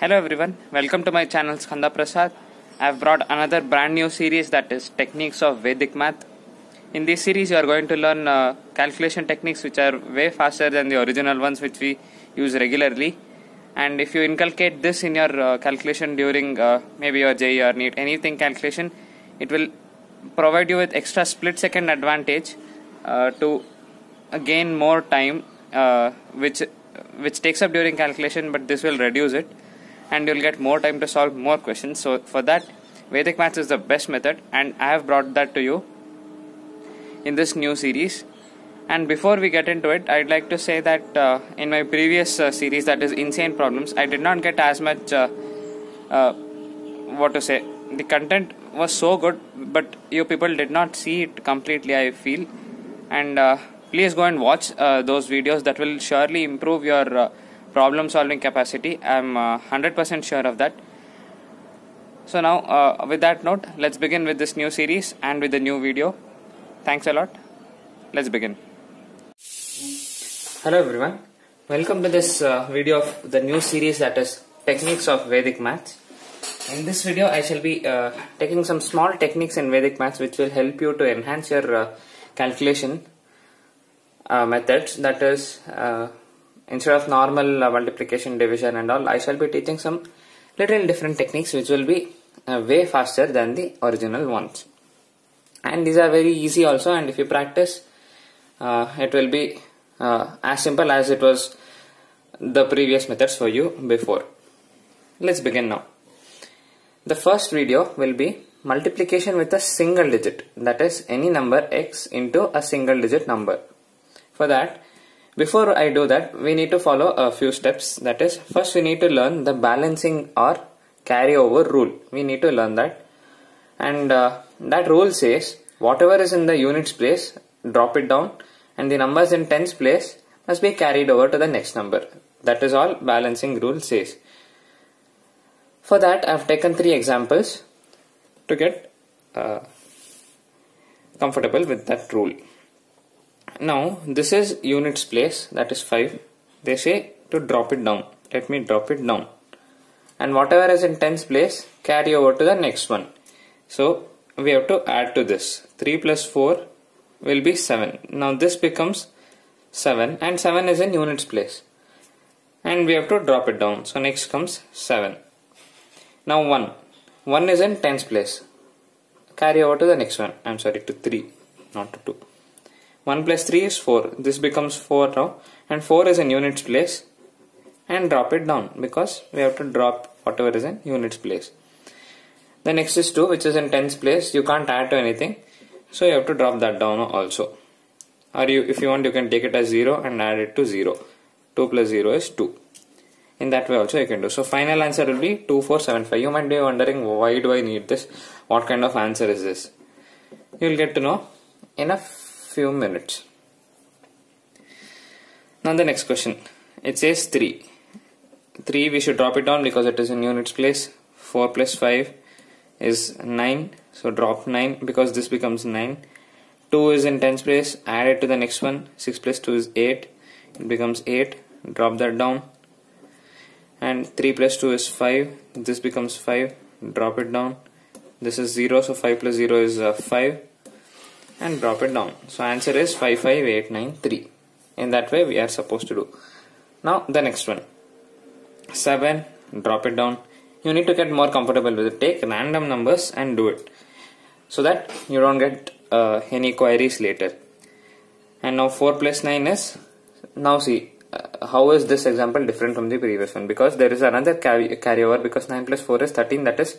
Hello everyone, welcome to my channel Skanda Prasad. I have brought another brand new series that is Techniques of Vedic Math. In this series, you are going to learn uh, calculation techniques which are way faster than the original ones which we use regularly. And if you inculcate this in your uh, calculation during uh, maybe your JEE or NEET, anything calculation, it will provide you with extra split second advantage uh, to gain more time uh, which which takes up during calculation but this will reduce it and you'll get more time to solve more questions. So for that vedic maths is the best method and i have brought that to you in this new series. And before we get into it i'd like to say that uh, in my previous uh, series that is insane problems i did not get as much uh, uh what to say the content was so good but you people did not see it completely i feel. And uh, please go and watch uh, those videos that will surely improve your problem solving capacity. I'm uh, 100% sure of that. So now uh, with that note let's begin with this new series and with the new video. Thanks a lot. Let's begin. Hello everyone. Welcome to this uh, video of the new series that is techniques of vedic maths. In this video i shall be uh, taking some small techniques in vedic maths which will help you to enhance your uh, calculation uh, methods. That is uh, instead of normal uh, multiplication division and all I shall be teaching some little different techniques which will be uh, way faster than the original ones. And these are very easy also and if you practice uh, it will be uh, as simple as it was the previous methods for you before. Let's begin now. The first video will be multiplication with a single digit. That is any number x into a single digit number. For that, before I do that, we need to follow a few steps. That is, first we need to learn the balancing or carryover rule. We need to learn that. And uh, that rule says, whatever is in the units place, drop it down. And the numbers in tens place must be carried over to the next number. That is all balancing rule says. For that, I have taken three examples to get uh, comfortable with that rule. Now this is units place that is 5. They say to drop it down. Let me drop it down. And whatever is in tens place carry over to the next one. So we have to add to this. 3 plus 4 will be 7. Now this becomes 7 and 7 is in units place. And we have to drop it down. So next comes 7. Now 1. 1 is in tens place. Carry over to the next one. I'm sorry to 3 not to 2. 1 plus 3 is 4. This becomes 4 now and 4 is in units place and drop it down because we have to drop whatever is in units place. The next is 2 which is in tens place. You can't add to anything. So you have to drop that down also. Or you, if you want you can take it as 0 and add it to 0. 2 plus 0 is 2. In that way also you can do. So final answer will be 2475. You might be wondering why do I need this? What kind of answer is this? You will get to know a few minutes. Now the next question. It says 3. 3 we should drop it down because it is in units place. 4 plus 5 is 9. So drop 9 because this becomes 9. 2 is in tens place. Add it to the next one. 6 plus 2 is 8. It becomes 8. Drop that down. And 3 plus 2 is 5. This becomes 5. Drop it down. This is 0 so 5 plus 0 is uh, 5 and drop it down. So answer is 55893. In that way we are supposed to do. Now the next one. 7 drop it down. You need to get more comfortable with it. Take random numbers and do it. So that you don't get uh, any queries later. And now 4 plus 9 is now see uh, how is this example different from the previous one because there is another carry carryover because 9 plus 4 is 13 that is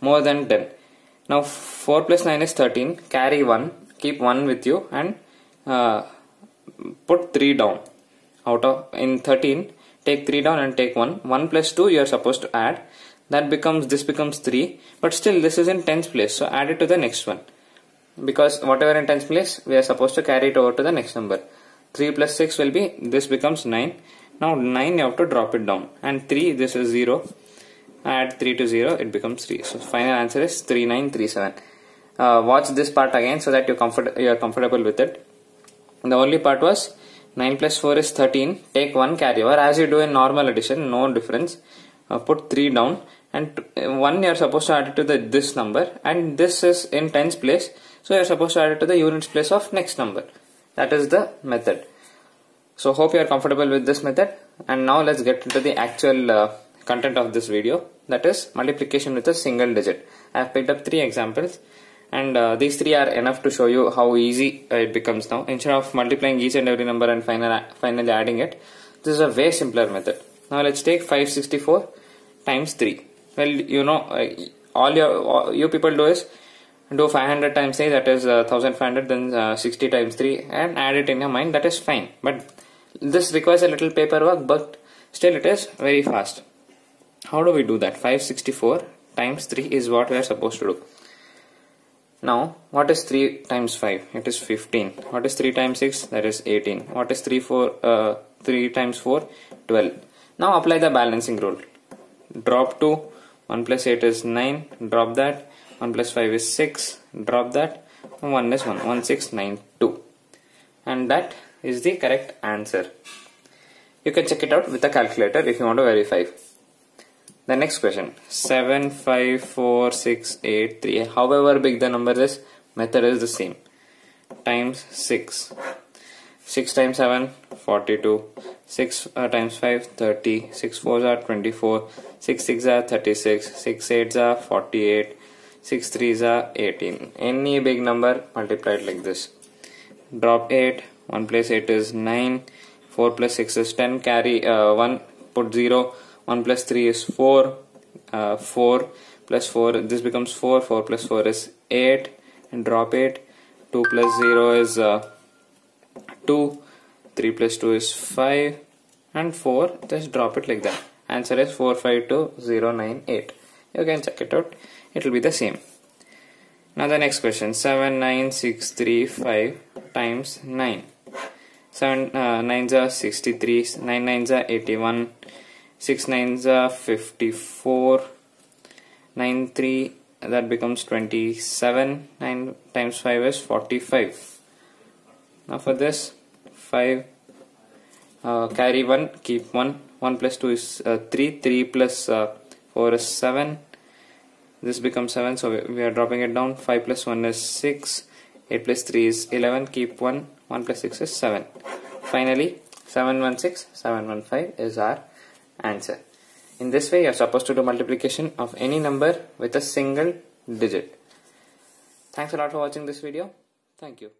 more than 10 now 4 plus 9 is 13 carry 1 keep 1 with you and uh, put 3 down. Out of in 13 take 3 down and take 1 1 plus 2 you are supposed to add. That becomes this becomes 3 but still this is in tens place so add it to the next one. Because whatever in tens place we are supposed to carry it over to the next number. 3 plus 6 will be this becomes 9 now 9 you have to drop it down. And 3 this is 0 add 3 to 0 it becomes 3 so final answer is 3937 uh, watch this part again so that you comfort you are comfortable with it. The only part was 9 plus 4 is 13 take one carryover. As you do in normal addition no difference. Uh, put 3 down. And uh, 1 you're supposed to add it to the this number. And this is in tens place. So you're supposed to add it to the units place of next number. That is the method. So hope you are comfortable with this method. And now let's get into the actual uh, content of this video. That is multiplication with a single digit. I have picked up three examples and uh, these three are enough to show you how easy uh, it becomes now. Instead of multiplying each and every number and final, finally adding it this is a way simpler method. Now let's take 564 times 3 well you know uh, all your all you people do is do 500 times 3 that is uh, 1500 then uh, 60 times 3 and add it in your mind that is fine. But this requires a little paperwork but still it is very fast. How do we do that? 564 times 3 is what we are supposed to do now, what is 3 times 5? It is 15. What is 3 times 6? That is 18. What is 3, 4, uh, 3 times 4? 12. Now apply the balancing rule. Drop 2. 1 plus 8 is 9. Drop that. 1 plus 5 is 6. Drop that. 1 is 1. 1, 6, 9, 2. And that is the correct answer. You can check it out with a calculator if you want to verify. The next question 7, 5, 4, 6, 8, 3. However big the number is, method is the same. Times 6. 6 times 7, 42. 6 uh, times 5, 30. 6 4s are 24. 6 6 are 36. 6 8s are 48. 6 3s are 18. Any big number multiplied like this. Drop 8. 1 plus 8 is 9. 4 plus 6 is 10. Carry uh, 1. Put 0. 1 plus 3 is 4 uh, 4 plus 4 this becomes 4 4 plus 4 is 8 and drop 8 2 plus 0 is uh, 2 3 plus 2 is 5 and 4 just drop it like that. Answer is 452098 you can check it out. It will be the same. Now the next question 79635 times 9 7 uh, 9s are 63 9 9s are 81 6 nines are 54 9 3 that becomes 27 9 times 5 is 45 now for this 5 uh, carry 1 keep 1 1 plus 2 is uh, 3 3 plus uh, 4 is 7 this becomes 7 so we are dropping it down. 5 plus 1 is 6 8 plus 3 is 11 keep 1 1 plus 6 is 7 finally 716 715 is our answer. In this way, you are supposed to do multiplication of any number with a single digit. Thanks a lot for watching this video. Thank you.